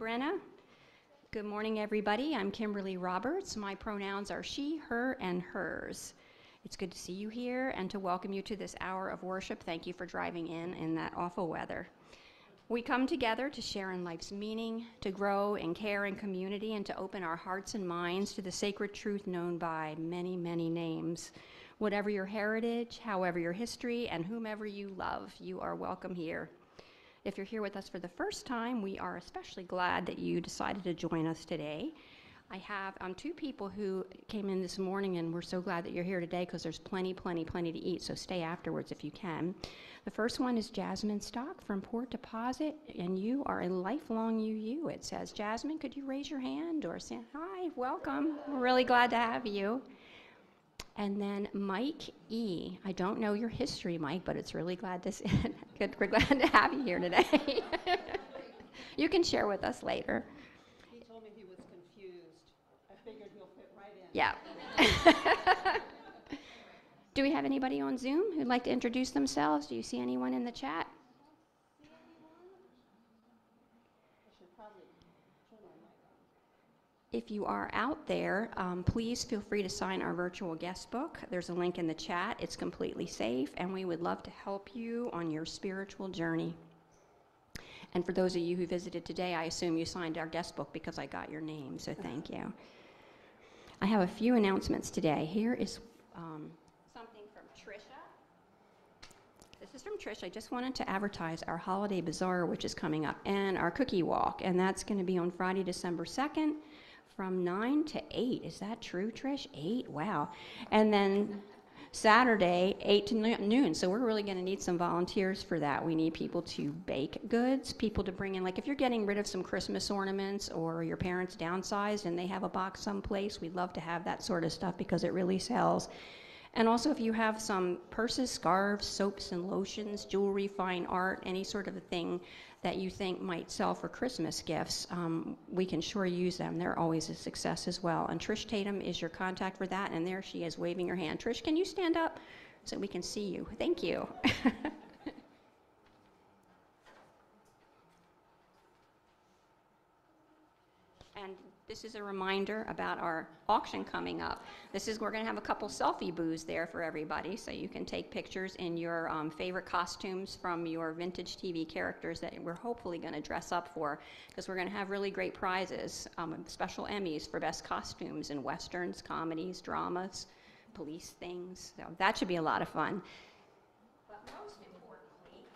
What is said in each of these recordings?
Brenna. Good morning, everybody. I'm Kimberly Roberts. My pronouns are she, her, and hers. It's good to see you here and to welcome you to this hour of worship. Thank you for driving in in that awful weather. We come together to share in life's meaning, to grow in care and community, and to open our hearts and minds to the sacred truth known by many, many names. Whatever your heritage, however your history, and whomever you love, you are welcome here. If you're here with us for the first time, we are especially glad that you decided to join us today. I have um, two people who came in this morning, and we're so glad that you're here today because there's plenty, plenty, plenty to eat, so stay afterwards if you can. The first one is Jasmine Stock from Port Deposit, and you are a lifelong UU. It says, Jasmine, could you raise your hand or say, Hi, welcome. We're really glad to have you. And then Mike E. I don't know your history, Mike, but it's really glad see, good. We're glad to have you here today. you can share with us later. He told me he was confused. I figured he'll fit right in. Yeah. Do we have anybody on Zoom who'd like to introduce themselves? Do you see anyone in the chat? I should probably turn my mic on. If you are out there, um, please feel free to sign our virtual guest book. There's a link in the chat. It's completely safe, and we would love to help you on your spiritual journey. And for those of you who visited today, I assume you signed our guest book because I got your name, so thank you. I have a few announcements today. Here is um, something from Trisha. This is from Trish. I just wanted to advertise our holiday bazaar, which is coming up, and our cookie walk, and that's going to be on Friday, December 2nd from 9 to 8. Is that true, Trish? 8? Wow. And then Saturday, 8 to noon. So we're really going to need some volunteers for that. We need people to bake goods, people to bring in, like if you're getting rid of some Christmas ornaments or your parents downsized and they have a box someplace, we'd love to have that sort of stuff because it really sells. And also, if you have some purses, scarves, soaps, and lotions, jewelry, fine art, any sort of a thing that you think might sell for Christmas gifts, um, we can sure use them. They're always a success as well. And Trish Tatum is your contact for that, and there she is waving her hand. Trish, can you stand up so we can see you? Thank you. and this is a reminder about our auction coming up. This is we're going to have a couple selfie booths there for everybody, so you can take pictures in your um, favorite costumes from your vintage TV characters that we're hopefully going to dress up for, because we're going to have really great prizes, um, special Emmys for best costumes in westerns, comedies, dramas, police things. So that should be a lot of fun. But most importantly,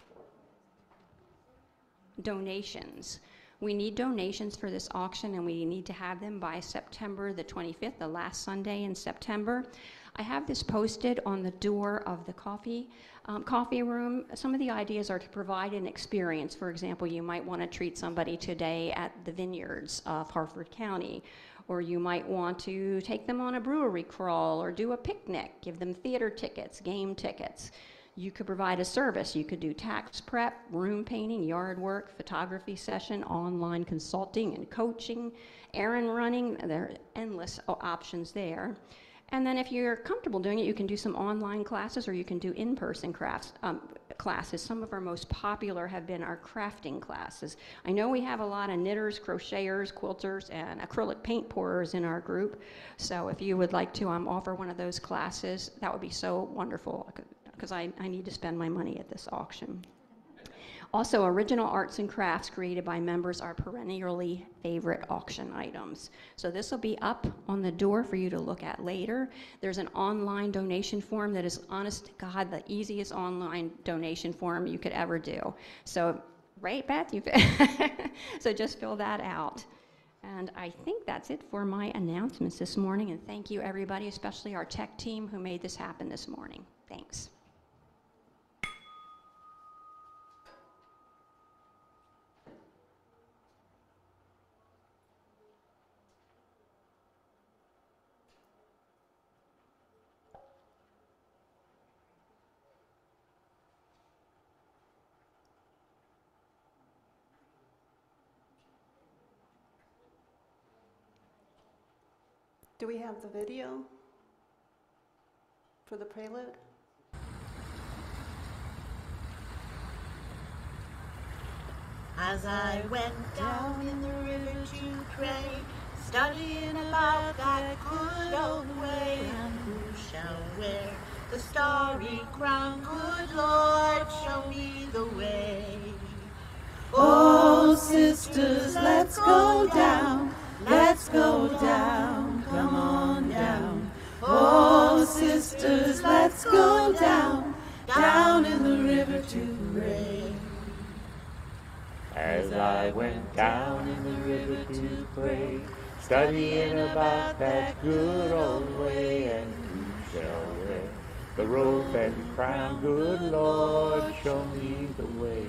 donations. We need donations for this auction and we need to have them by September the 25th, the last Sunday in September. I have this posted on the door of the coffee um, coffee room. Some of the ideas are to provide an experience. For example, you might want to treat somebody today at the vineyards of Harford County, or you might want to take them on a brewery crawl or do a picnic, give them theater tickets, game tickets. You could provide a service. You could do tax prep, room painting, yard work, photography session, online consulting and coaching, errand running. There are endless options there. And then if you're comfortable doing it, you can do some online classes or you can do in-person crafts um, classes. Some of our most popular have been our crafting classes. I know we have a lot of knitters, crocheters, quilters, and acrylic paint pourers in our group. So if you would like to um, offer one of those classes, that would be so wonderful because I, I need to spend my money at this auction. Also, original arts and crafts created by members are perennially favorite auction items. So this will be up on the door for you to look at later. There's an online donation form that is, honest to God, the easiest online donation form you could ever do. So, right, Beth? You so just fill that out. And I think that's it for my announcements this morning. And thank you, everybody, especially our tech team who made this happen this morning. Thanks. Do we have the video for the prelude? As I went down in the river to pray, studying about that good old way, and who shall wear the starry crown? Good Lord, show me the way. Oh, oh sisters, let's go down, let's go down, come on down. Oh, sisters, let's go down, down in the river to pray. As I went down in the river to pray, studying about that good old way, and who shall wear the robe and crown? Good Lord, show me the way.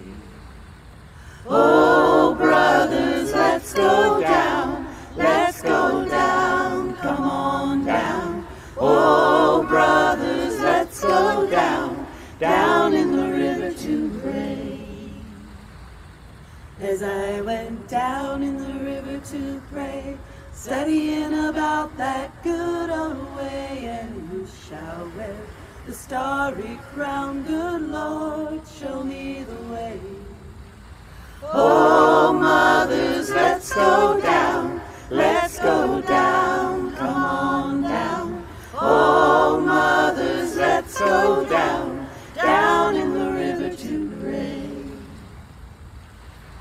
Oh, brothers, let's go down, let's go down, come on down. Oh, brothers, let's go down, down in the river to pray. As I went down in the river to pray, studying about that good old way, and who shall wear the starry crown? Good Lord, show me the way. Oh, mothers, let's go down, let's go down, come on down. Oh, mothers, let's go down, down in the river to pray.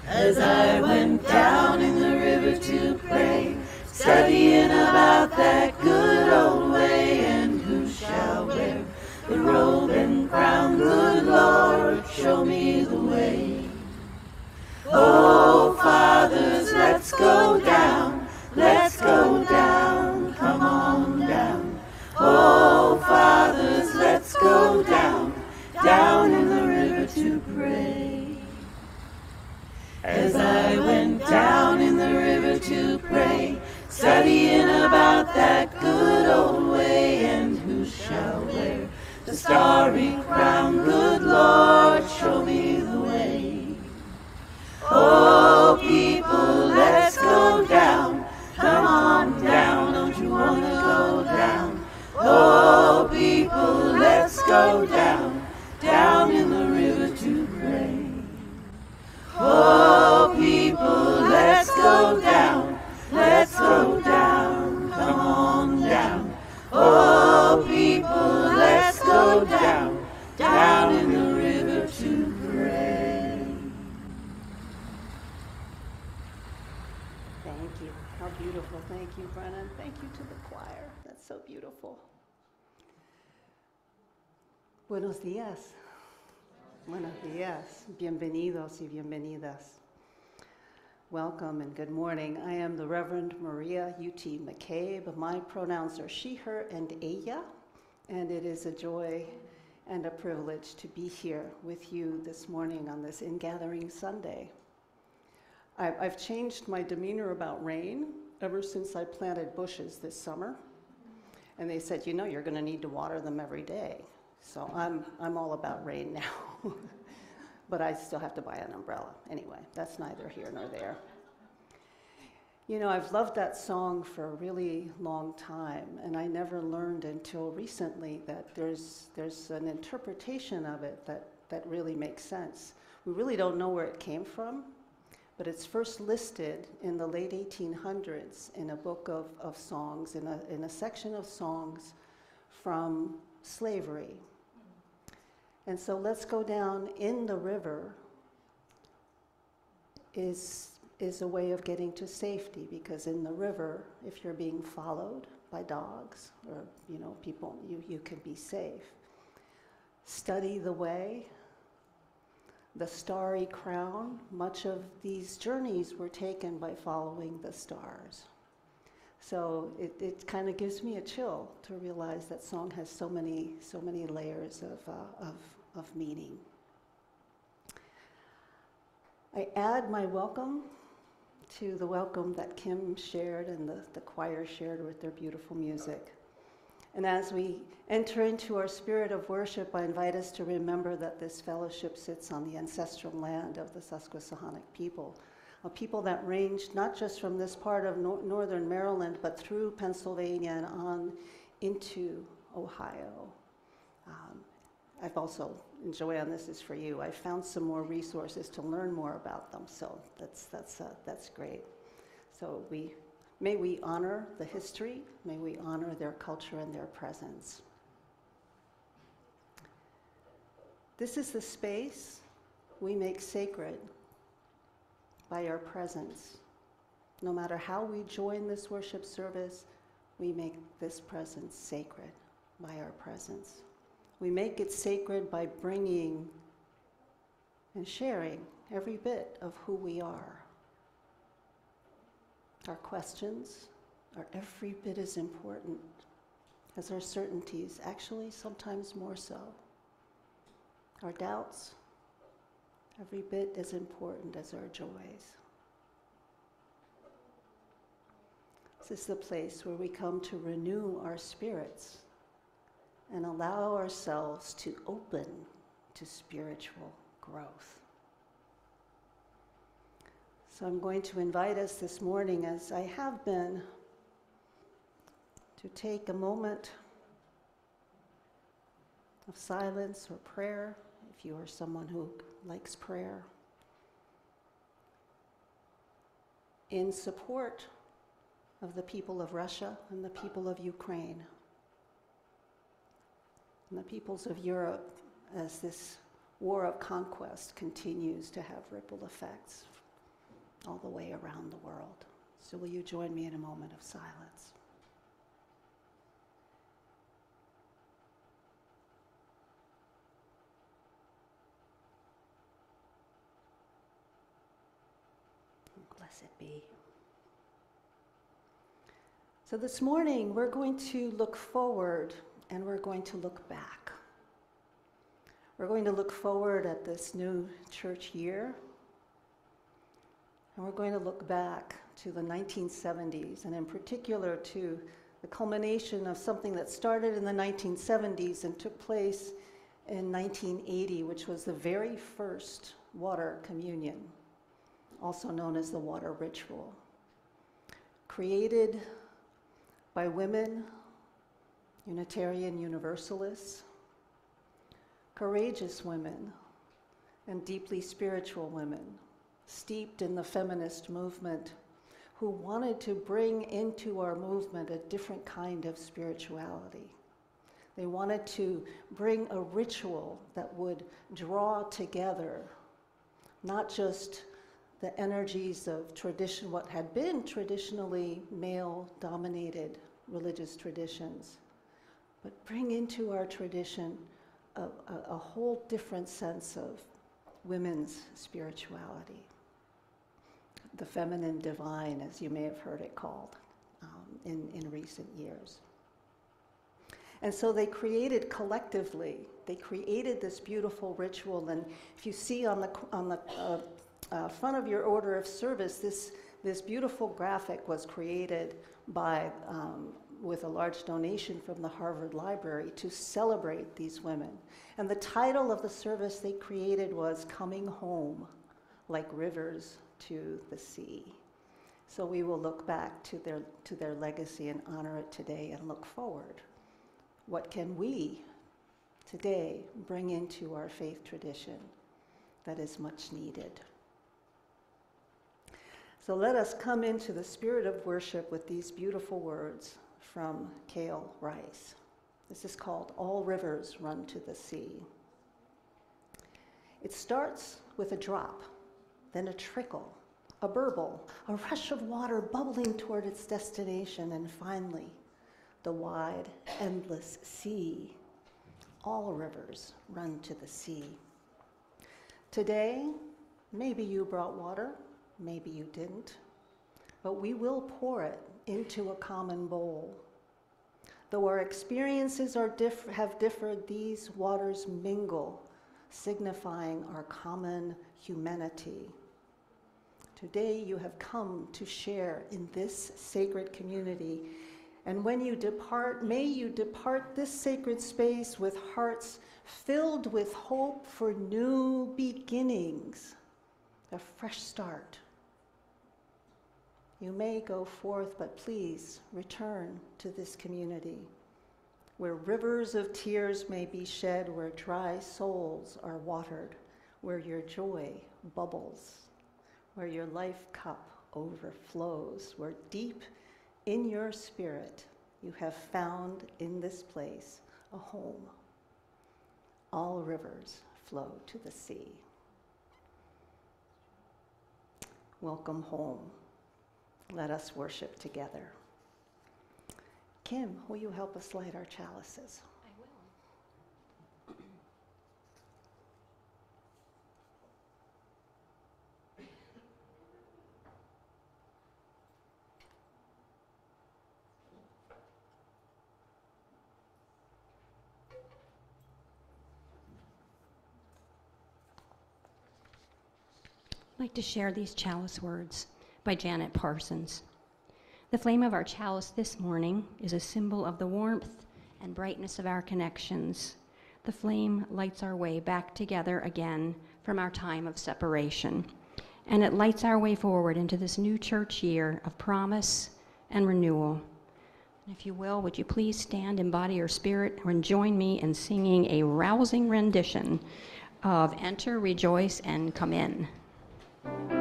As I went down in the river to pray, studying about that good old way, and who shall wear the robe and crown? Good Lord, show me the way. Oh, fathers, let's go that good old way, and who shall wear the starry crown? Good Lord, show me So beautiful. Buenos días. Buenos días. Bienvenidos y bienvenidas. Welcome and good morning. I am the Reverend Maria U.T. McCabe. My pronouns are she, her, and ella, and it is a joy and a privilege to be here with you this morning on this Ingathering Sunday. I've changed my demeanor about rain ever since I planted bushes this summer. And they said, you know, you're going to need to water them every day. So I'm, I'm all about rain now. but I still have to buy an umbrella. Anyway, that's neither here nor there. You know, I've loved that song for a really long time, and I never learned until recently that there's, there's an interpretation of it that, that really makes sense. We really don't know where it came from, but it's first listed in the late 1800s in a book of, of songs, in a, in a section of songs from slavery. And so let's go down in the river is, is a way of getting to safety because in the river, if you're being followed by dogs or you know people, you, you can be safe. Study the way, the starry crown. Much of these journeys were taken by following the stars. So it, it kind of gives me a chill to realize that song has so many, so many layers of, uh, of, of meaning. I add my welcome to the welcome that Kim shared and the, the choir shared with their beautiful music. And as we enter into our spirit of worship, I invite us to remember that this fellowship sits on the ancestral land of the Susquehannock people, a people that ranged not just from this part of nor- northern Maryland, but through Pennsylvania and on into Ohio. Um, I've also, and Joanne, this is for you, I found some more resources to learn more about them, so that's, that's, uh, that's great. So we, may we honor the history, may we honor their culture and their presence. This is the space we make sacred by our presence. No matter how we join this worship service, we make this presence sacred by our presence. We make it sacred by bringing and sharing every bit of who we are. Our questions are every bit as important as our certainties, actually, sometimes more so. Our doubts, every bit as important as our joys. This is the place where we come to renew our spirits and allow ourselves to open to spiritual growth. So I'm going to invite us this morning, as I have been, to take a moment of silence or prayer, if you are someone who likes prayer, in support of the people of Russia and the people of Ukraine and the peoples of Europe as this war of conquest continues to have ripple effects all the way around the world. So, will you join me in a moment of silence? Blessed be. So, this morning we're going to look forward and we're going to look back. We're going to look forward at this new church year, and we're going to look back to the 1970s, and in particular to the culmination of something that started in the 1970s and took place in 1980, which was the very first water communion, also known as the water ritual. Created by women Unitarian Universalists, courageous women, and deeply spiritual women, steeped in the feminist movement, who wanted to bring into our movement a different kind of spirituality. They wanted to bring a ritual that would draw together not just the energies of tradition, what had been traditionally male dominated religious traditions, but bring into our tradition a, a, a whole different sense of women's spirituality. The feminine divine, as you may have heard it called um, in, in recent years. And so they created collectively, they created this beautiful ritual. And if you see on the, on the uh, uh, front of your order of service, this, this beautiful graphic was created by um, with a large donation from the Harvard Library to celebrate these women. And the title of the service they created was Coming Home Like Rivers to the Sea. So we will look back to their, to their legacy and honor it today and look forward. What can we today bring into our faith tradition that is much needed? So let us come into the spirit of worship with these beautiful words from Cale Rice. This is called All Rivers Run to the Sea. It starts with a drop, then a trickle, a burble, a rush of water bubbling toward its destination, and finally, the wide, endless sea. All rivers run to the sea. Today, maybe you brought water, maybe you didn't, but we will pour it into a common bowl. Though our experiences are diff- have differed, these waters mingle, signifying our common humanity. Today, you have come to share in this sacred community. And when you depart, may you depart this sacred space with hearts filled with hope for new beginnings, a fresh start. You may go forth, but please return to this community where rivers of tears may be shed, where dry souls are watered, where your joy bubbles, where your life cup overflows, where deep in your spirit you have found in this place a home. All rivers flow to the sea. Welcome home. Let us worship together. Kim, will you help us light our chalices? Like to share these chalice words by Janet Parsons. The flame of our chalice this morning is a symbol of the warmth and brightness of our connections. The flame lights our way back together again from our time of separation. And it lights our way forward into this new church year of promise and renewal. And if you will, would you please stand, in body or spirit, and join me in singing a rousing rendition of Enter, Rejoice, and Come In. Enter,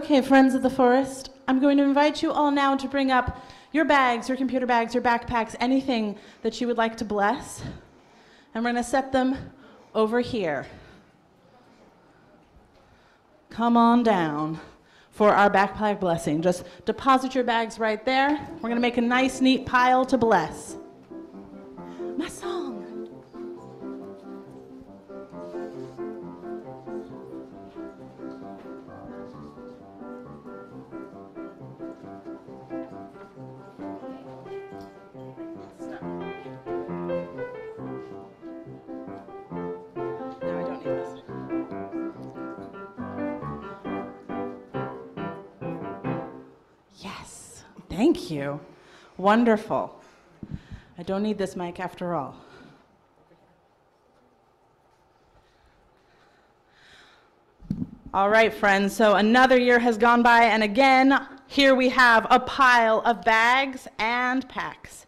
Okay, friends of the forest, I'm going to invite you all now to bring up your bags, your computer bags, your backpacks, anything that you would like to bless. And we're going to set them over here. Come on down for our backpack blessing. Just deposit your bags right there. We're going to make a nice, neat pile to bless. My song. Thank you. Wonderful. I don't need this mic after all. All right, friends, so another year has gone by, and again, here we have a pile of bags and packs.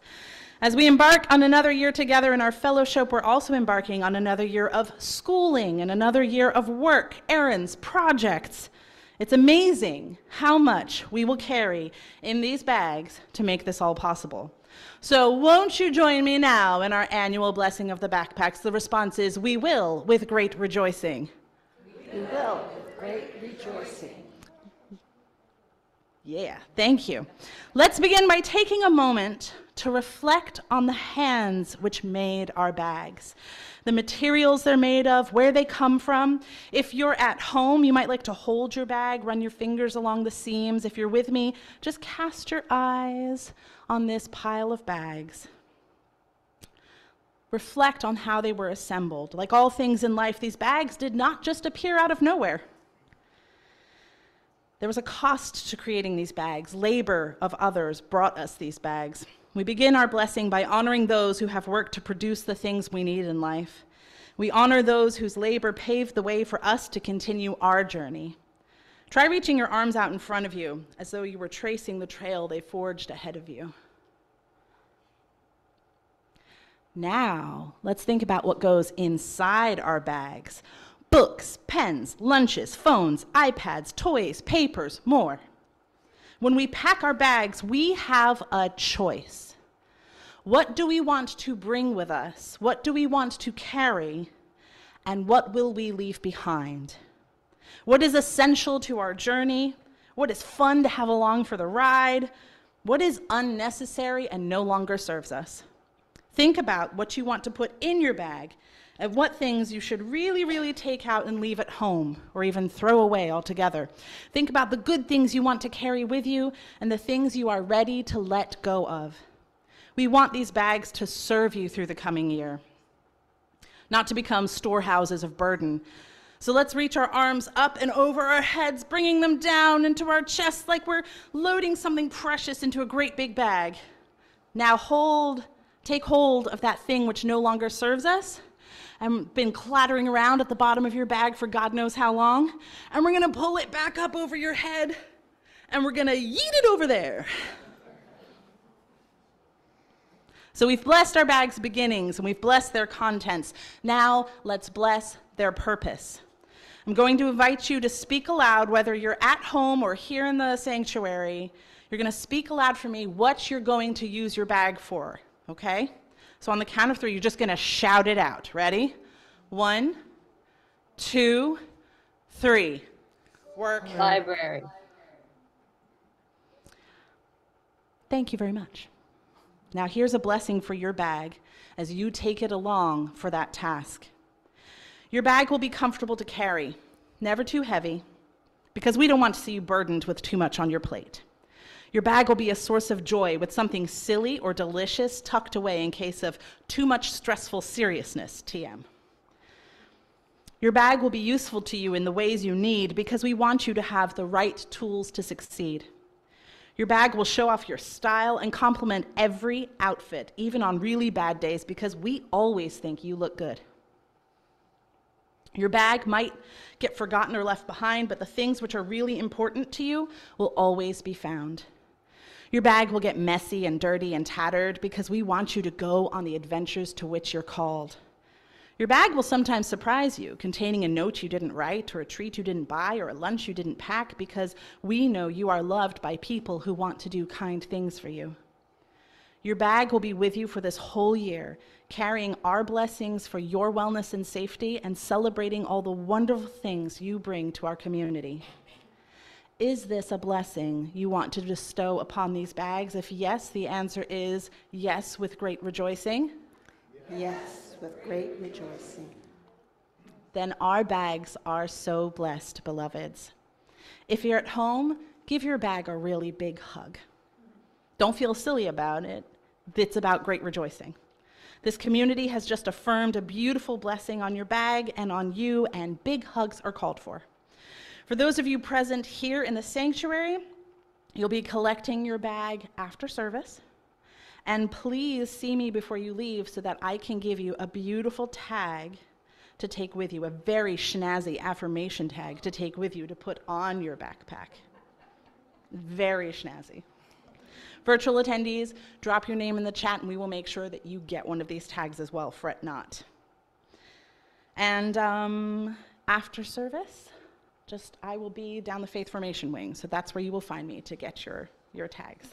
As we embark on another year together in our fellowship, we're also embarking on another year of schooling and another year of work, errands, projects. It's amazing how much we will carry in these bags to make this all possible. So, won't you join me now in our annual blessing of the backpacks? The response is, We will with great rejoicing. We will with great rejoicing. Yeah, thank you. Let's begin by taking a moment to reflect on the hands which made our bags, the materials they're made of, where they come from. If you're at home, you might like to hold your bag, run your fingers along the seams. If you're with me, just cast your eyes on this pile of bags. Reflect on how they were assembled. Like all things in life, these bags did not just appear out of nowhere. There was a cost to creating these bags. Labor of others brought us these bags. We begin our blessing by honoring those who have worked to produce the things we need in life. We honor those whose labor paved the way for us to continue our journey. Try reaching your arms out in front of you as though you were tracing the trail they forged ahead of you. Now, let's think about what goes inside our bags books, pens, lunches, phones, iPads, toys, papers, more. When we pack our bags, we have a choice. What do we want to bring with us? What do we want to carry? And what will we leave behind? What is essential to our journey? What is fun to have along for the ride? What is unnecessary and no longer serves us? Think about what you want to put in your bag and what things you should really, really take out and leave at home or even throw away altogether. Think about the good things you want to carry with you and the things you are ready to let go of. We want these bags to serve you through the coming year, not to become storehouses of burden. So let's reach our arms up and over our heads, bringing them down into our chests like we're loading something precious into a great big bag. Now hold Take hold of that thing which no longer serves us and been clattering around at the bottom of your bag for God knows how long. And we're to pull it back up over your head and we're to yeet it over there. So we've blessed our bag's beginnings and we've blessed their contents. Now let's bless their purpose. I'm going to invite you to speak aloud, whether you're at home or here in the sanctuary. You're going to speak aloud for me what you're going to use your bag for okay? So on the count of three, you're just going to shout it out. Ready? One, two, three. Work. Library. Thank you very much. Now, here's a blessing for your bag as you take it along for that task. Your bag will be comfortable to carry, never too heavy, because we don't want to see you burdened with too much on your plate. Your bag will be a source of joy with something silly or delicious tucked away in case of too much stressful seriousness, TM. Your bag will be useful to you in the ways you need because we want you to have the right tools to succeed. Your bag will show off your style and complement every outfit, even on really bad days, because we always think you look good. Your bag might get forgotten or left behind, but the things which are really important to you will always be found. Your bag will get messy and dirty and tattered because we want you to go on the adventures to which you're called. Your bag will sometimes surprise you, containing a note you didn't write, or a treat you didn't buy, or a lunch you didn't pack, because we know you are loved by people who want to do kind things for you. Your bag will be with you for this whole year, carrying our blessings for your wellness and safety and celebrating all the wonderful things you bring to our community. Is this a blessing you want to bestow upon these bags? If yes, the answer is yes, with great rejoicing. Yes, with great rejoicing. Then our bags are so blessed, beloveds. If you're at home, give your bag a really big hug. Don't feel silly about it. It's about great rejoicing. This community has just affirmed a beautiful blessing on your bag and on you, and big hugs are called for. For those of you present here in the sanctuary, you'll be collecting your bag after service. And please see me before you leave so that I can give you a beautiful tag to take with you, a very snazzy affirmation tag to take with you to put on your backpack. Very snazzy. Virtual attendees, drop your name in the chat and we will make sure that you get one of these tags as well, fret not. And um, after service, just I will be down the Faith Formation wing, so that's where you will find me to get your, your tags.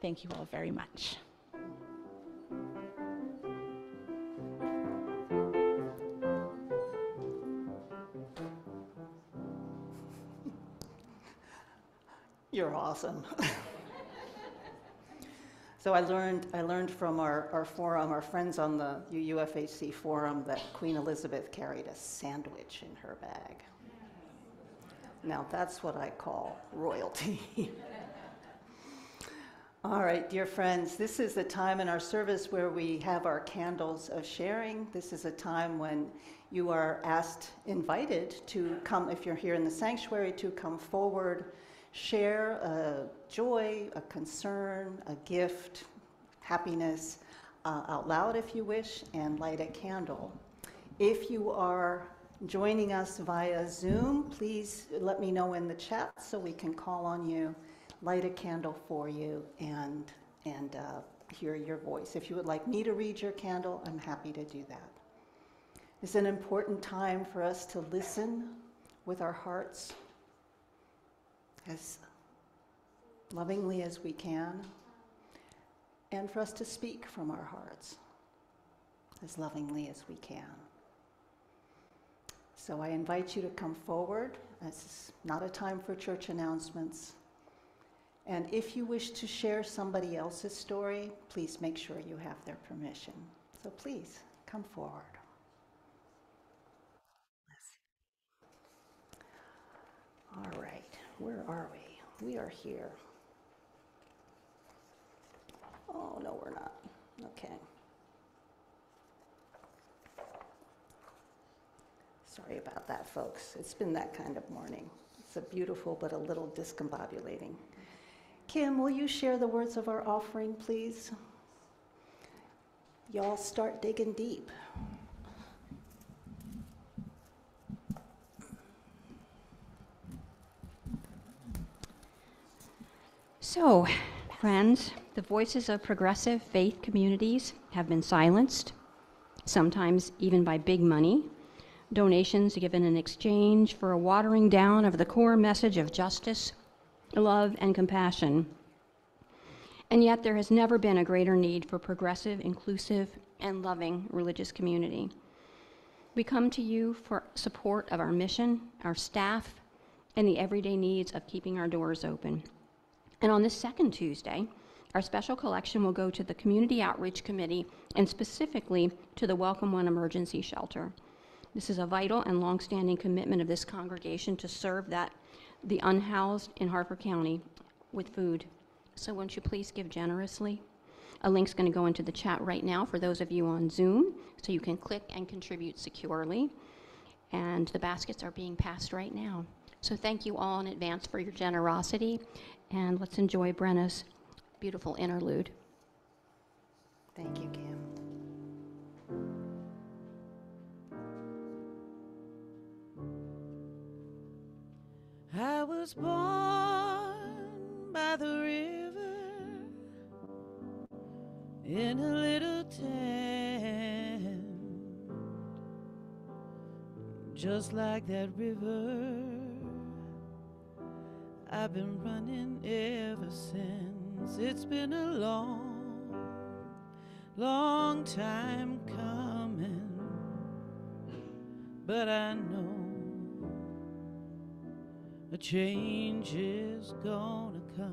Thank you all very much. You're awesome. so I learned, I learned from our, our forum, our friends on the UUFHC forum, that Queen Elizabeth carried a sandwich in her bag. Now, that's what I call royalty. All right, dear friends, this is the time in our service where we have our candles of sharing. This is a time when you are asked, invited to come, if you're here in the sanctuary, to come forward, share a joy, a concern, a gift, happiness uh, out loud if you wish, and light a candle. If you are joining us via Zoom, please let me know in the chat so we can call on you light a candle for you and, and uh, hear your voice. If you would like me to read your candle, I'm happy to do that. It's an important time for us to listen with our hearts as lovingly as we can, and for us to speak from our hearts as lovingly as we can. So I invite you to come forward. This is not a time for church announcements. And if you wish to share somebody else's story, please make sure you have their permission. So please come forward. All right, where are we? We are here. Oh, no, we're not. Okay. Sorry about that, folks. It's been that kind of morning. It's a beautiful but a little discombobulating. Kim, will you share the words of our offering, please? Y'all start digging deep. So, friends, the voices of progressive faith communities have been silenced, sometimes even by big money. Donations given in exchange for a watering down of the core message of justice, love, and compassion. And yet, there has never been a greater need for progressive, inclusive, and loving religious community. We come to you for support of our mission, our staff, and the everyday needs of keeping our doors open. And on this second Tuesday, our special collection will go to the Community Outreach Committee and specifically to the Welcome One Emergency Shelter. This is a vital and longstanding commitment of this congregation to serve that the unhoused in Harford County with food. So won't you please give generously? A link's going to go into the chat right now for those of you on Zoom, so you can click and contribute securely. And the baskets are being passed right now. So thank you all in advance for your generosity, and let's enjoy Brenna's beautiful interlude. Thank you, Kim. I was born by the river in a little tent, just like that river. I've been running ever since. It's been a long, long time coming, but I know a change is gonna come.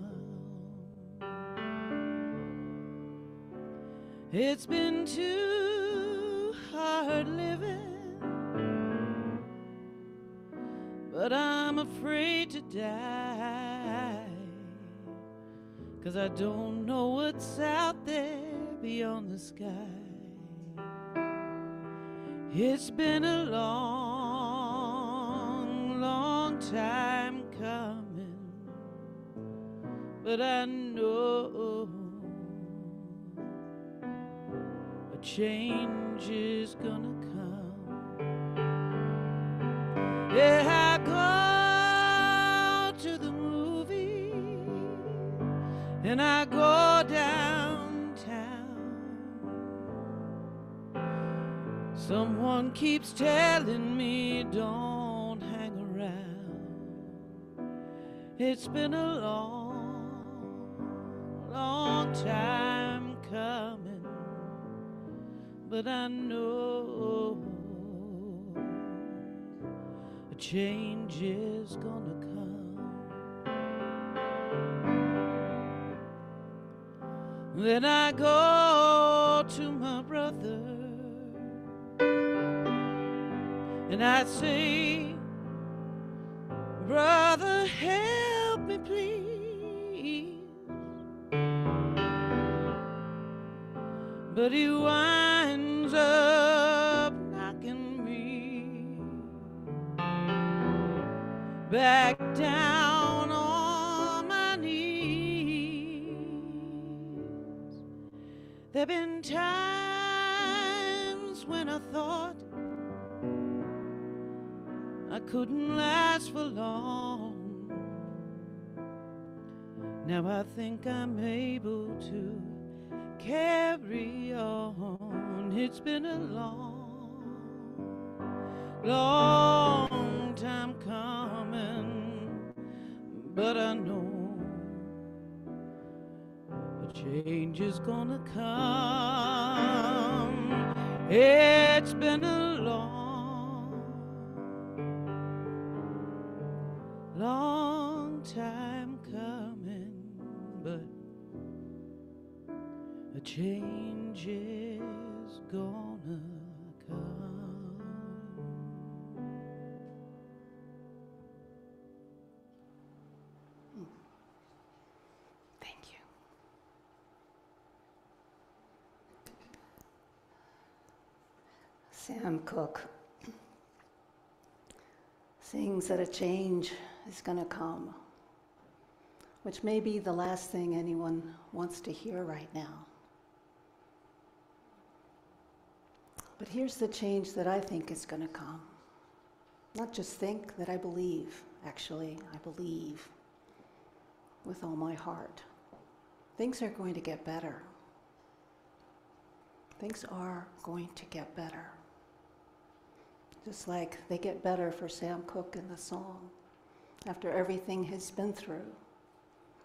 It's been too hard living, but I'm afraid to die. Cause I don't know what's out there beyond the sky. It's been a long, long time coming, but I know a change is gonna come. Yeah, I go to the movie and I go downtown. Someone keeps telling me don't It's been a long, long time coming, but I know a change is gonna come. Then I go to my brother and I say, Brother, me, please. but he winds up knocking me back down on my knees. There've been times when I thought I couldn't last for long. Now I think I'm able to carry on. It's been a long, long time coming, but I know a change is gonna come. It's been a long, change is gonna come. Thank you. Sam Cooke sings that a change is to come, which may be the last thing anyone wants to hear right now. But here's the change that I think is going to come. Not just think, that I believe, actually, I believe with all my heart. Things are going to get better. Things are going to get better. Just like they get better for Sam Cooke in the song. After everything he's been through,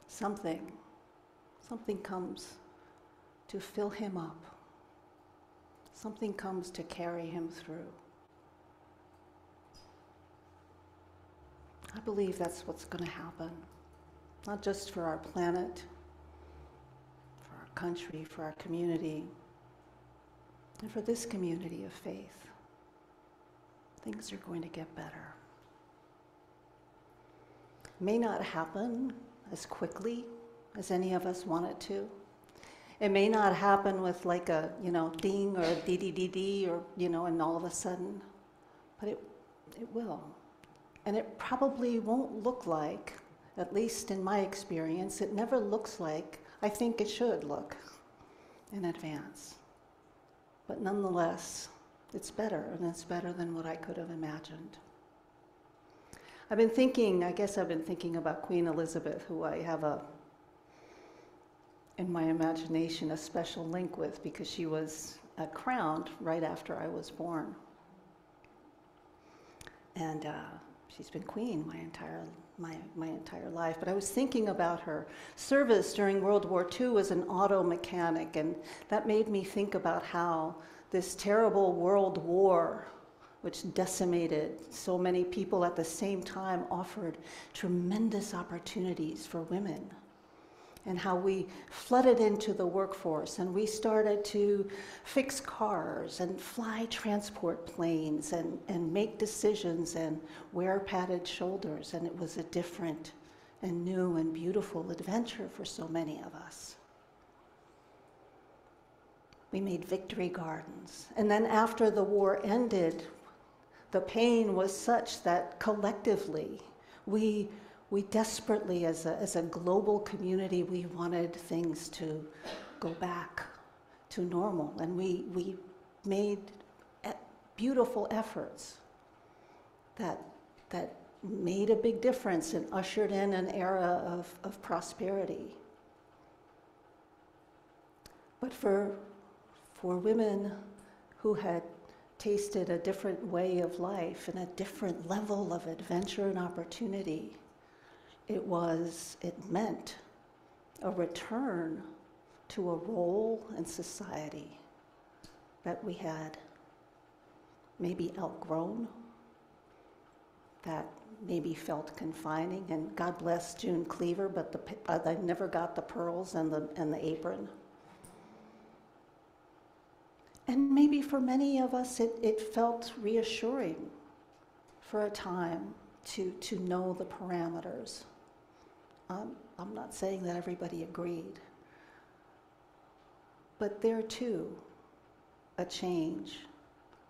something, something comes to fill him up. Something comes to carry him through. I believe that's what's going to happen not just for our planet, for our country, for our community, and for this community of faith. Things are going to get better. May not happen as quickly as any of us want it to. It may not happen with like a, you know, ding or dee dee dee dee or, you know, and all of a sudden, but it, it will. And it probably won't look like at least in my experience, it never looks like I think it should look in advance. But nonetheless, it's better, and it's better than what I could have imagined. I've been thinking, I guess I've been thinking about Queen Elizabeth, who I have a, in my imagination, a special link with because she was uh, crowned right after I was born. And uh, she's been queen my entire my, my entire life. But I was thinking about her service during World War II as an auto mechanic, and that made me think about how this terrible world war, which decimated so many people at the same time, offered tremendous opportunities for women and how we flooded into the workforce and we started to fix cars and fly transport planes and, and make decisions and wear padded shoulders. And it was a different and new and beautiful adventure for so many of us. We made victory gardens. And then after the war ended, the pain was such that collectively we we desperately, as a, as a global community, we wanted things to go back to normal. And we, we made beautiful efforts that, that made a big difference and ushered in an era of, of prosperity. But for, for women who had tasted a different way of life and a different level of adventure and opportunity, it was, it meant a return to a role in society that we had maybe outgrown, that maybe felt confining. And God bless June Cleaver, but the, I never got the pearls and the, and the apron. And maybe for many of us, it, it felt reassuring for a time to, to know the parameters um, I'm not saying that everybody agreed. But there too, a change,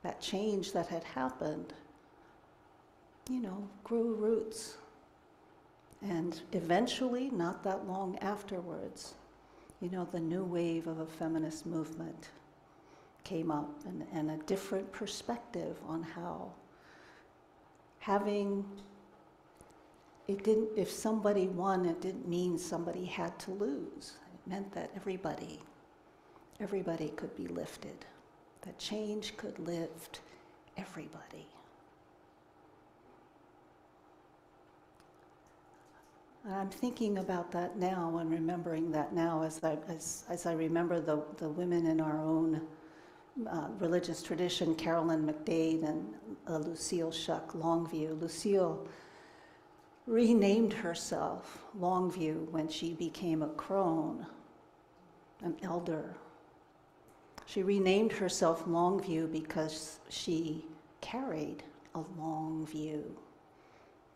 that change that had happened, you know, grew roots. And eventually, not that long afterwards, you know, the new wave of a feminist movement came up and, and a different perspective on how having it didn't if somebody won it didn't mean somebody had to lose. It meant that everybody everybody could be lifted. That change could lift everybody. I'm thinking about that now and remembering that now as I, as, as I remember the, the women in our own uh, religious tradition, Carolyn McDade and uh, Lucile Schuck Longview. Lucile renamed herself Longview when she became a crone, an elder. She renamed herself Longview because she carried a long view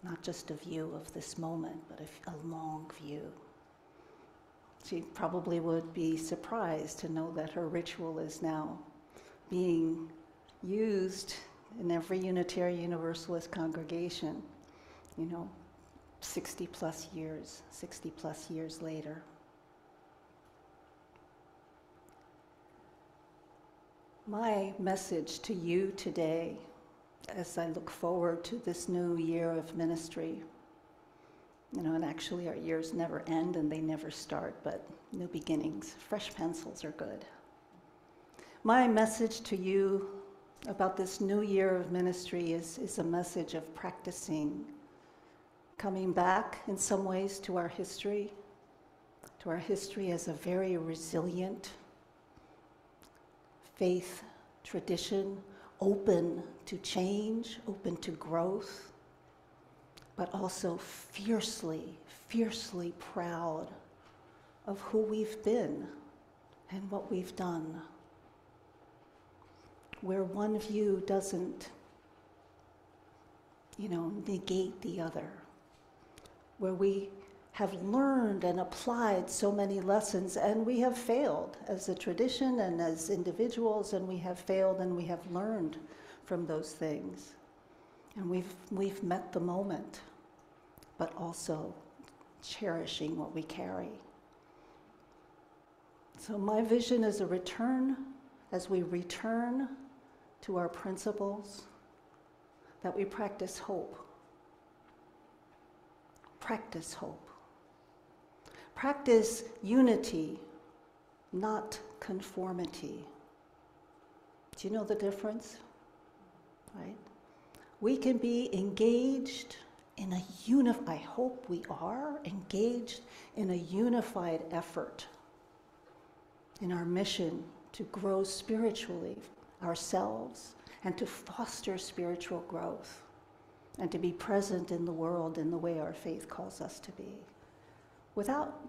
not just a view of this moment, but a, a, long view. She probably would be surprised to know that her ritual is now being used in every Unitarian Universalist congregation, you know, 60 plus years, 60 plus years later. My message to you today as I look forward to this new year of ministry. You know, and actually our years never end and they never start, but new beginnings, fresh pencils are good. My message to you about this new year of ministry is, is a message of practicing, coming back in some ways to our history, to our history as a very resilient faith tradition open to change, open to growth, but also fiercely, fiercely proud of who we've been and what we've done. Where one view doesn't, you know, negate the other. Where we have learned and applied so many lessons, and we have failed as a tradition and as individuals, and we have failed and we have learned from those things. And we've, we've met the moment, but also cherishing what we carry. So, my vision is a return, as we return to our principles, that we practice hope. Practice hope. Practice unity, not conformity. Do you know the difference? Right? We can be engaged in a unif I hope we are engaged in a unified effort in our mission to grow spiritually ourselves and to foster spiritual growth and to be present in the world in the way our faith calls us to be without,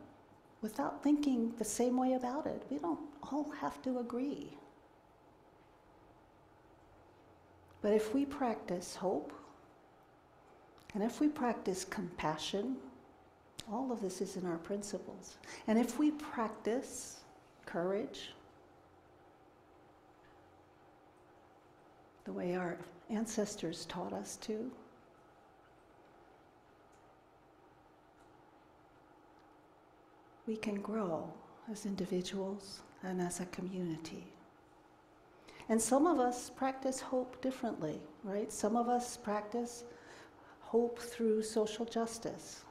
without thinking the same way about it. We don't all have to agree. But if we practice hope, and if we practice compassion, all of this is in our principles. And if we practice courage, the way our ancestors taught us to, we can grow as individuals and as a community. And some of us practice hope differently, right? Some of us practice hope through social justice.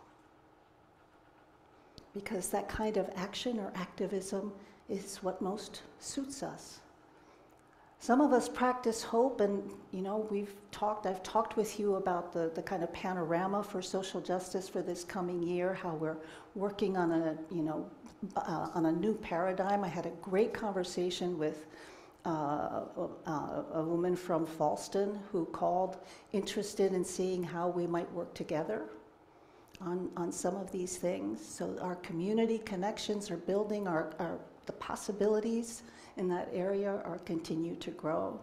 Because that kind of action or activism is what most suits us. Some of us practice hope, and you know, we've talked, I've talked with you about the, the kind of panorama for social justice for this coming year, how we're working on a, you know, uh, on a new paradigm. I had a great conversation with uh, uh, a woman from Falston who called interested in seeing how we might work together on, on some of these things. So our community connections are building, our, our, the possibilities in that area are continue to grow.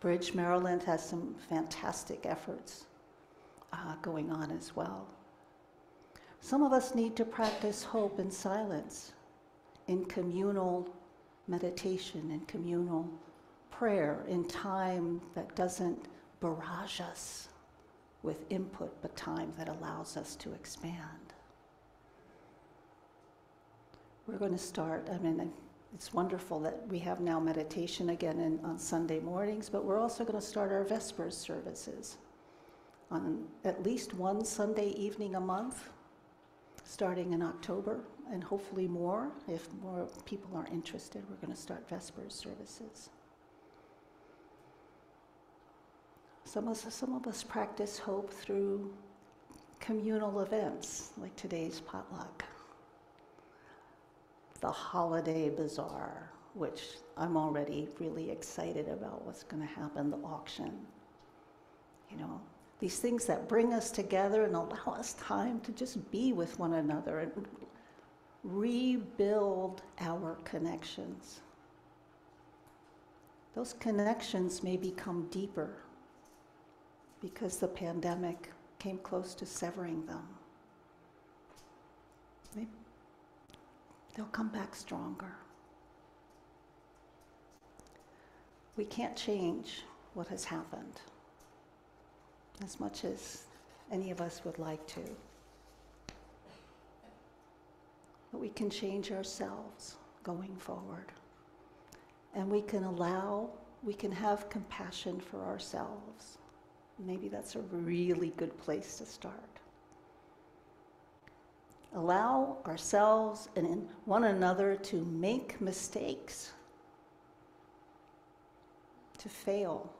Bridge, Maryland has some fantastic efforts uh, going on as well. Some of us need to practice hope in silence, in communal meditation in communal prayer in time that doesn't barrage us with input, but time that allows us to expand. We're going to start, I mean, it's wonderful that we have now meditation again in, on Sunday mornings, but we're also going to start our Vespers services on at least one Sunday evening a month, starting in October, and hopefully more. If more people are interested, we're going to start Vespers services. Some of, some of us practice hope through communal events like today's potluck, the holiday bazaar, which I'm already really excited about what's going to happen, the auction. You know, these things that bring us together and allow us time to just be with one another and rebuild our connections. Those connections may become deeper because the pandemic came close to severing them. They, they'll come back stronger. We can't change what has happened as much as any of us would like to. But we can change ourselves going forward. And we can allow, we can have compassion for ourselves. Maybe that's a really good place to start. Allow ourselves and one another to make mistakes, to fail.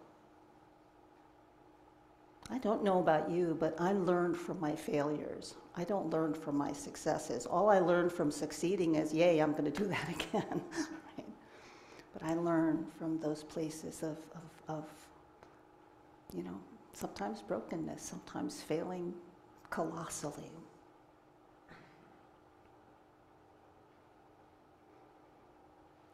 I don't know about you, but I learned from my failures. I don't learn from my successes. All I learned from succeeding is, yay, I'm going to do that again. right? But I learn from those places of, of, of, you know, sometimes brokenness, sometimes failing colossally.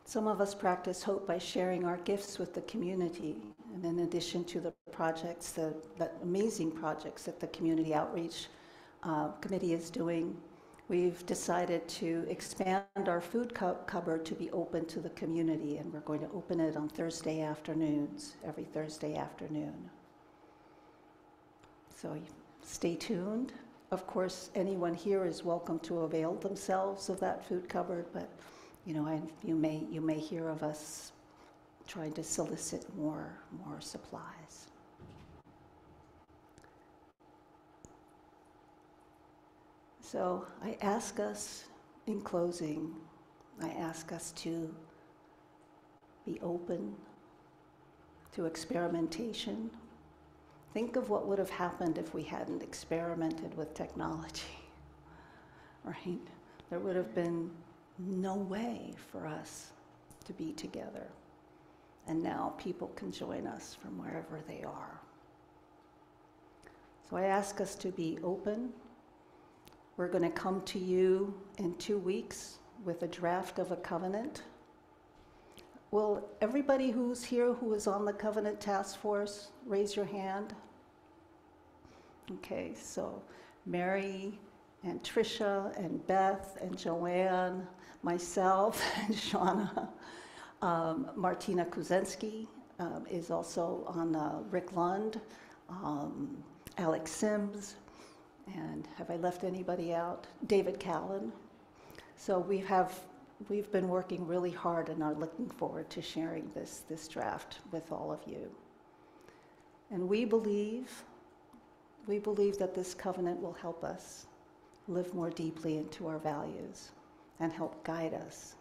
Some of us practice hope by sharing our gifts with the community. And in addition to the projects, the, the amazing projects that the Community Outreach uh, Committee is doing, we've decided to expand our food cu- cupboard to be open to the community. And we're going to open it on Thursday afternoons, every Thursday afternoon. So stay tuned. Of course, anyone here is welcome to avail themselves of that food cupboard, but you know, I, you may you may hear of us trying to solicit more more supplies. So I ask us in closing, I ask us to be open to experimentation. Think of what would have happened if we hadn't experimented with technology, right? There would have been no way for us to be together. And now people can join us from wherever they are. So I ask us to be open. We're going to come to you in two weeks with a draft of a covenant. Will everybody who's here who is on the covenant task force raise your hand? Okay, so Mary and Trisha and Beth and Joanne, myself and Shauna. Um, Martina Kuzensky um, is also on uh, Rick Lund, um, Alex Sims, and have I left anybody out? David Callan. So we have we've been working really hard and are looking forward to sharing this this draft with all of you. And we believe we believe that this covenant will help us live more deeply into our values and help guide us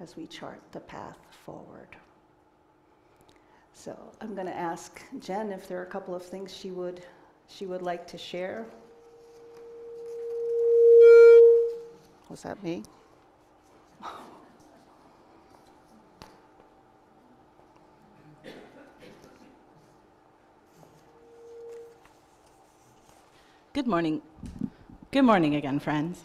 as we chart the path forward. So I'm going to ask Jenn if there are a couple of things she would she would like to share. Was that me? Good morning. Good morning again, friends.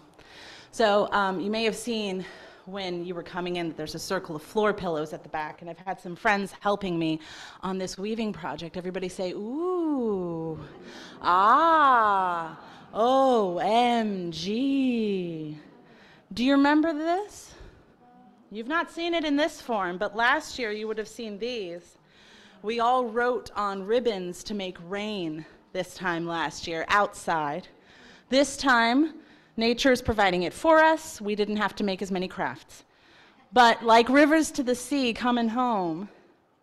So um, you may have seen when you were coming in that there's a circle of floor pillows at the back, and I've had some friends helping me on this weaving project. Everybody say, ooh, ah, OMG. Do you remember this? You've not seen it in this form, but last year you would have seen these. We all wrote on ribbons to make rain this time last year outside. This time, nature is providing it for us. We didn't have to make as many crafts. But like rivers to the sea coming home,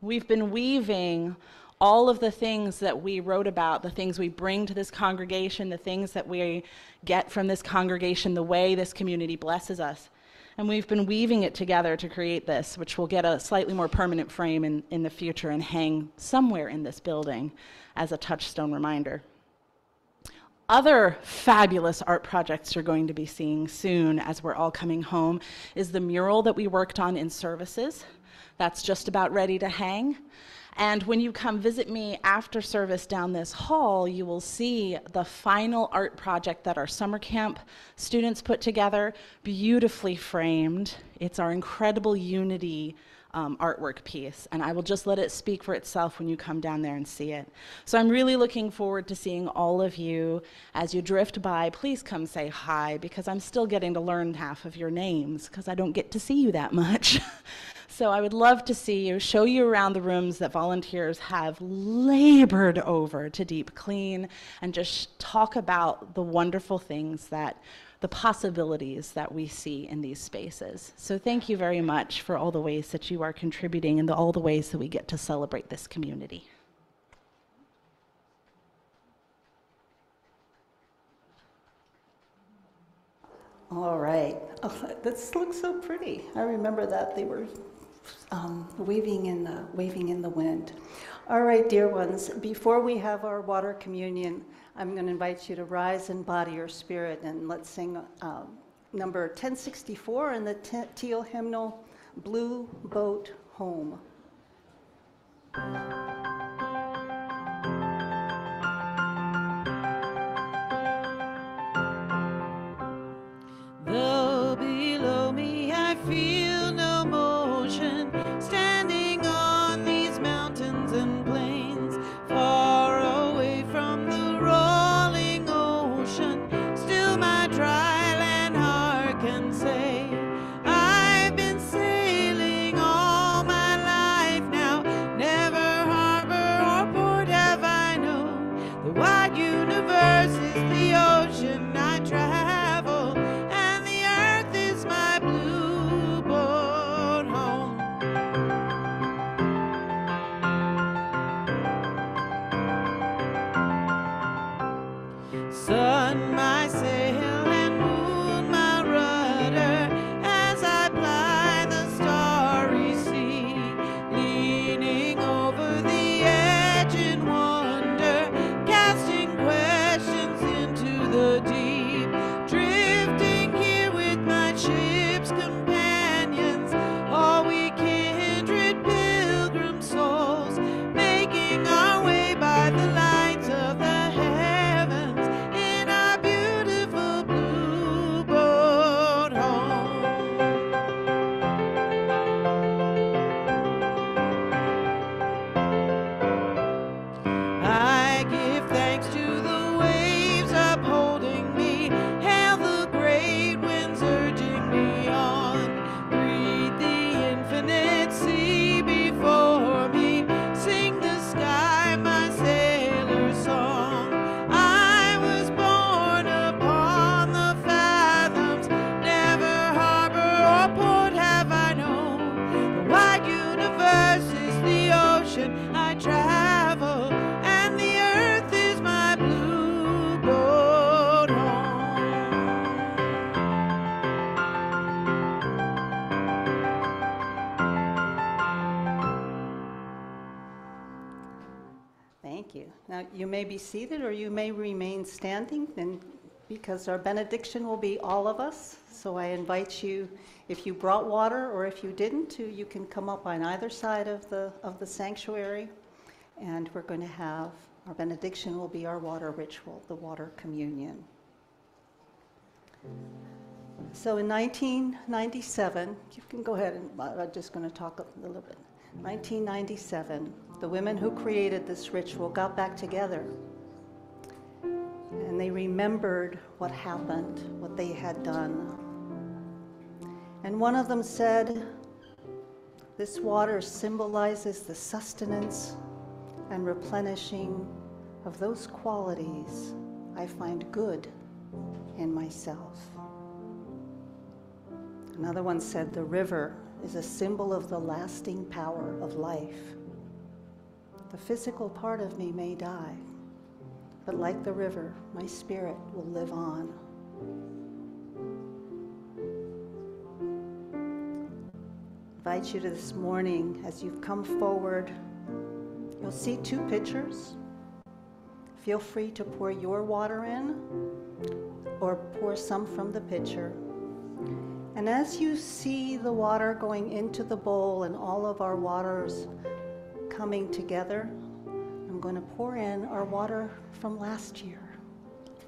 we've been weaving all of the things that we wrote about, the things we bring to this congregation, the things that we get from this congregation, the way this community blesses us. And we've been weaving it together to create this, which will get a slightly more permanent frame in, in the future and hang somewhere in this building as a touchstone reminder. Other fabulous art projects you're going to be seeing soon as we're all coming home is the mural that we worked on in services. That's just about ready to hang. And when you come visit me after service down this hall, you will see the final art project that our summer camp students put together, beautifully framed. It's our incredible unity um, artwork piece, and I will just let it speak for itself when you come down there and see it. So I'm really looking forward to seeing all of you as you drift by. Please come say hi because I'm still getting to learn half of your names because I don't get to see you that much. So I would love to see you, show you around the rooms that volunteers have labored over to deep clean, and just talk about the wonderful things that, the possibilities that we see in these spaces. So thank you very much for all the ways that you are contributing and the, all the ways that we get to celebrate this community. All right. Oh, this looks so pretty. I remember that they were um, waving in the waving in the wind. All right, dear ones. Before we have our water communion, I'm going to invite you to rise in body or spirit, and let's sing um, number 1064 in the teal hymnal, "Blue Boat Home." May be seated or you may remain standing, and because our benediction will be all of us. So I invite you, if you brought water or if you didn't, to, you can come up on either side of the, of the sanctuary. And we're going to have our benediction will be our water ritual, the water communion. So in 1997, you can go ahead and I'm just going to talk a little bit. 1997, the women who created this ritual got back together and they remembered what happened, what they had done. And one of them said, This water symbolizes the sustenance and replenishing of those qualities I find good in myself. Another one said, The river is a symbol of the lasting power of life. The physical part of me may die, but like the river, my spirit will live on. I invite you to this morning as you've come forward. You'll see two pitchers. Feel free to pour your water in or pour some from the pitcher. And as you see the water going into the bowl and all of our waters coming together, I'm going to pour in our water from last year,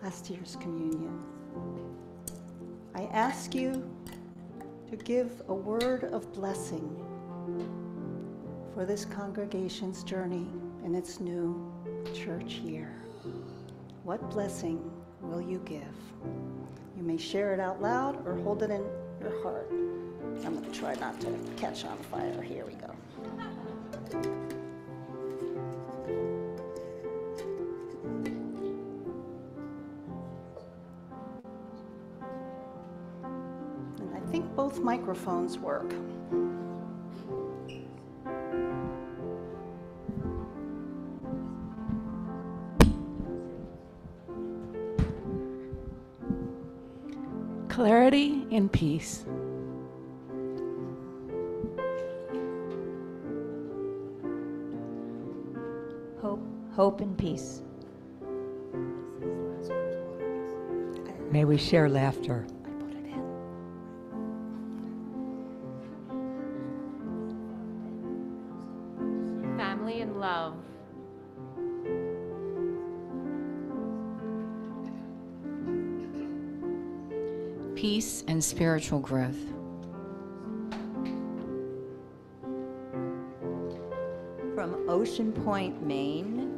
last year's communion. I ask you to give a word of blessing for this congregation's journey in its new church year. What blessing will you give? You may share it out loud or hold it in your heart. I'm going to try not to catch on fire. Here we go. Think microphones work. Clarity and peace. Hope, hope and peace. May we share laughter. And spiritual growth. From Ocean Point, Maine,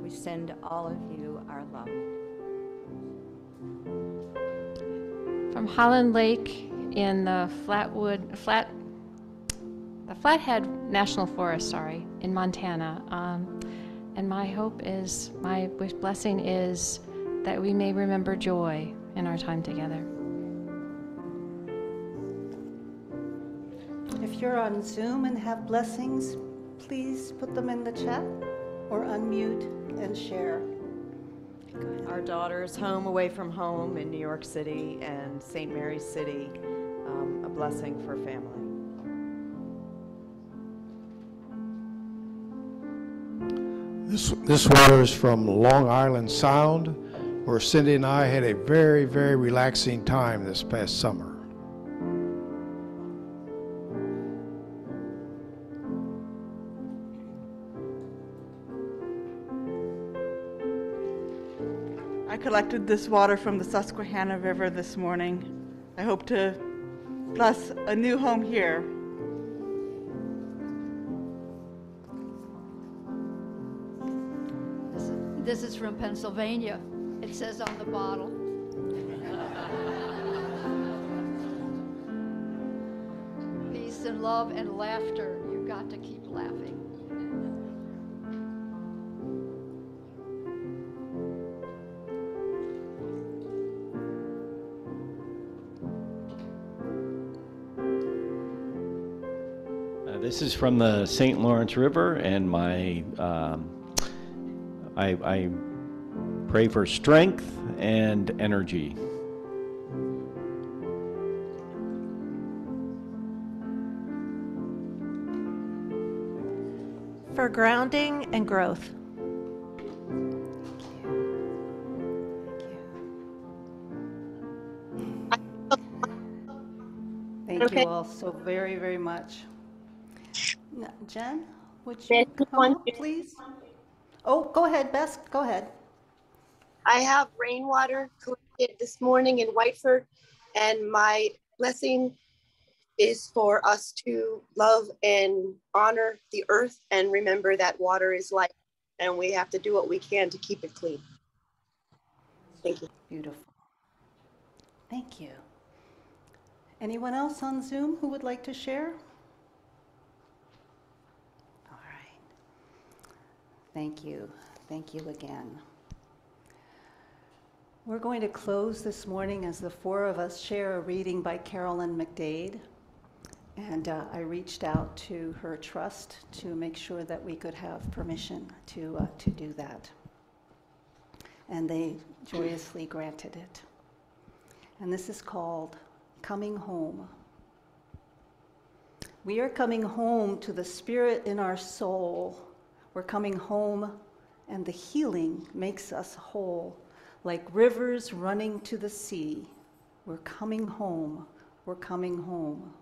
we send all of you our love. From Holland Lake in the Flatwood, Flat, the Flathead National Forest, sorry, in Montana. Um, and my hope is, my wish blessing is that we may remember joy in our time together. You're on Zoom and have blessings, please put them in the chat or unmute and share. Our daughter's home away from home in New York City and St. Mary's City, um, a blessing for family. This, this water is from Long Island Sound, where Cindy and I had a very, very relaxing time this past summer. I collected this water from the Susquehanna River this morning. I hope to bless a new home here. This- is from Pennsylvania. It says on the bottle. Peace and love and laughter. You've got to keep laughing. This is from the St. Lawrence River, and my um, I, I pray for strength and energy. For grounding and growth. Thank you all so very, very much. Jenn, would you come up, please? Oh, go ahead, Bess, go ahead. I have rainwater collected this morning in Whiteford, and my blessing is for us to love and honor the earth and remember that water is life, and we have to do what we can to keep it clean. Thank you. Beautiful. Thank you. Anyone else on Zoom who would like to share? Thank you. Thank you again. We're going to close this morning as the four of us share a reading by Carolyn McDade. And uh, I reached out to her trust to make sure that we could have permission to, uh, to do that. And they joyously granted it. And this is called Coming Home. We are coming home to the spirit in our soul. We're coming home, and the healing makes us whole, like rivers running to the sea. We're coming home. We're coming home.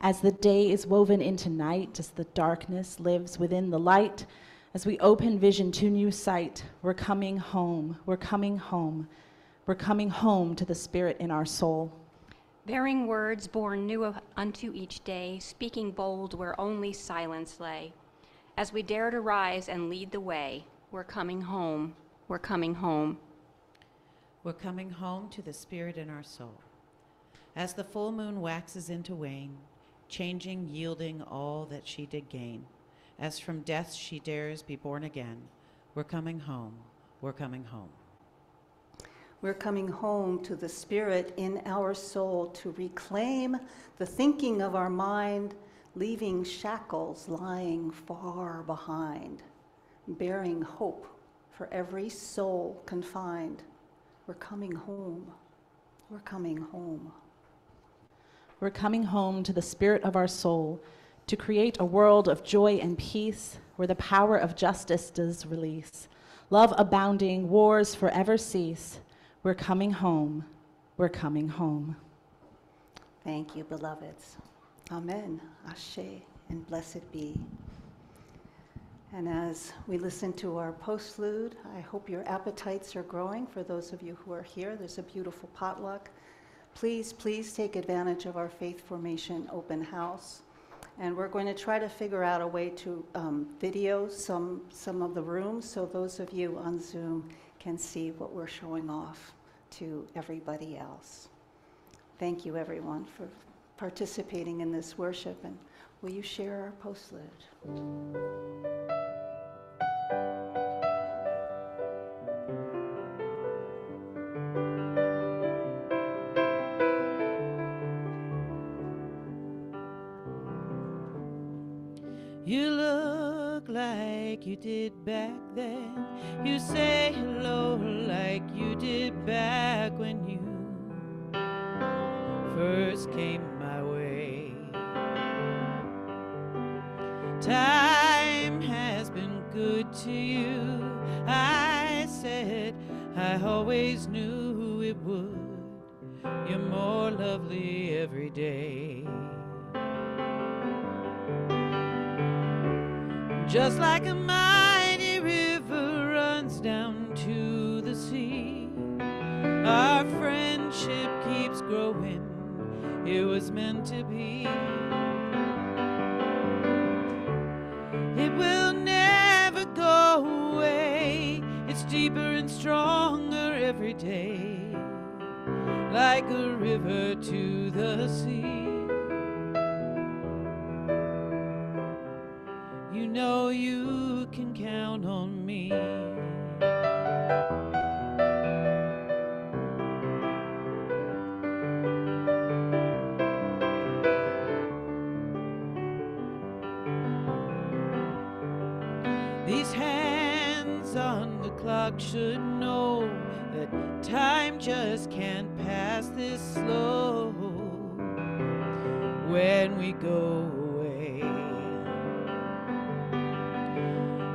As the day is woven into night, as the darkness lives within the light, as we open vision to new sight, we're coming home. We're coming home. We're coming home to the spirit in our soul. Bearing words born new unto each day, speaking bold where only silence lay. As we dare to rise and lead the way, we're coming home. We're coming home. We're coming home to the spirit in our soul. As the full moon waxes into wane, changing, yielding all that she did gain, as from death she dares be born again, we're coming home. We're coming home. We're coming home to the spirit in our soul to reclaim the thinking of our mind, leaving shackles lying far behind, bearing hope for every soul confined. We're coming home. We're coming home. We're coming home to the spirit of our soul to create a world of joy and peace where the power of justice does release. Love abounding, wars forever cease. We're coming home. We're coming home. Thank you, beloveds. Amen. Ashe, and blessed be. And as we listen to our postlude, I hope your appetites are growing. For those of you who are here, there's a beautiful potluck. Please, please take advantage of our Faith Formation open house. And we're going to try to figure out a way to um, video some, some of the rooms so those of you on Zoom can see what we're showing off to everybody else. Thank you, everyone, for participating in this worship. And will you share our postlude? You look like you did back then. You say hello like you did back when you first came to you. I said I always knew it would. You're more lovely every day. Just like a mighty river runs down to the sea, our friendship keeps growing. It was meant to be. Deeper and stronger every day, like a river to the sea. You know you can count on me. Should know that time just can't pass this slow when we go away.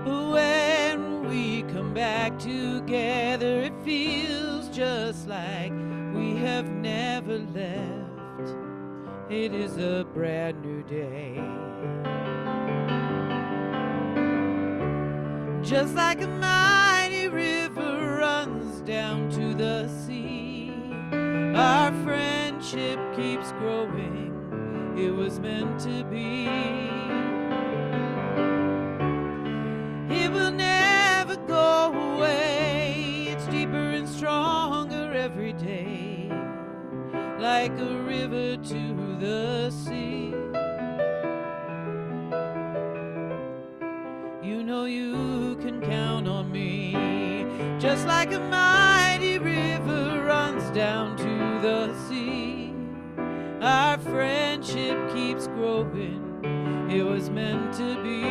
But when we come back together, it feels just like we have never left. It is a brand new day. Just like a mighty river runs down to the sea, our friendship keeps growing. It was meant to be. It will never go away. It's deeper and stronger every day, like a river to the sea. Just like a mighty river runs down to the sea. Our friendship keeps growing, it was meant to be.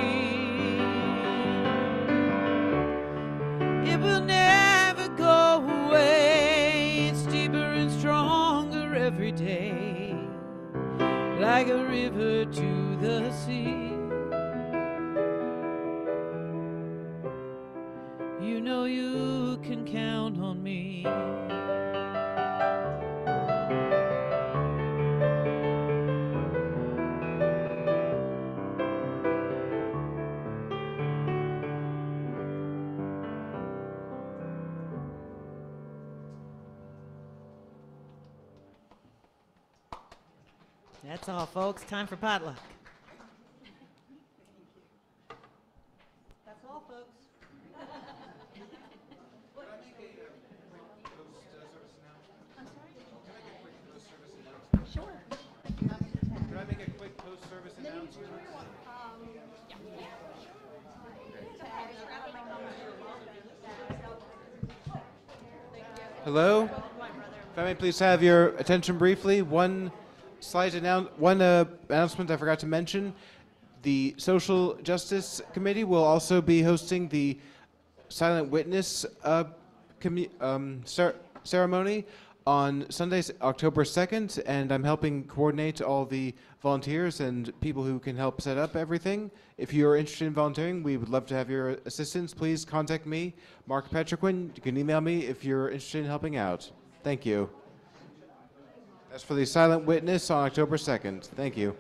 It will never go away, it's deeper and stronger every day, like a river to the sea. Count on me. That's all, folks. Time for potluck. That's all, folks. Sure. Could I make a quick post-service announcement? Hello? If I may please have your attention briefly, one slight announce, one uh, announcement I forgot to mention. The Social Justice Committee will also be hosting the Silent Witness uh, um, cer- ceremony on Sunday, October 2nd, and I'm helping coordinate all the volunteers and people who can help set up everything. If you're interested in volunteering, we would love to have your assistance. Please contact me, Mark Petriquin. You can email me if you're interested in helping out. Thank you. That's for the Silent Witness on October 2nd. Thank you.